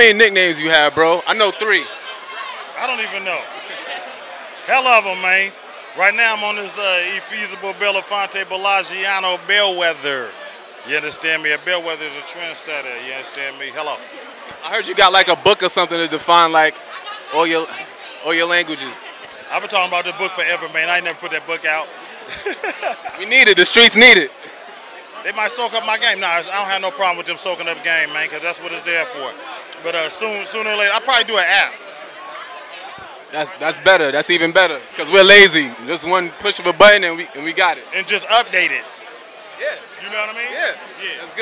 many nicknames you have, bro? I know three. I don't even know. Hell of them, man. Right now I'm on this uh, Efeasible Belafonte Bellaggiano Bellwether. You understand me? A bellwether is a trendsetter. You understand me? Hello. I heard you got like a book or something to define like all your all your languages. I've been talking about the book forever, man. I ain't never put that book out. we need it. The streets need it. They might soak up my game. Nah, I don't have no problem with them soaking up game, man, because that's what it's there for. But uh, soon, sooner or later, I'll probably do an app. That's that's better. That's even better because we're lazy. Just one push of a button and we and we got it. And just update it. Yeah. You know what I mean? Yeah. Yeah. That's good.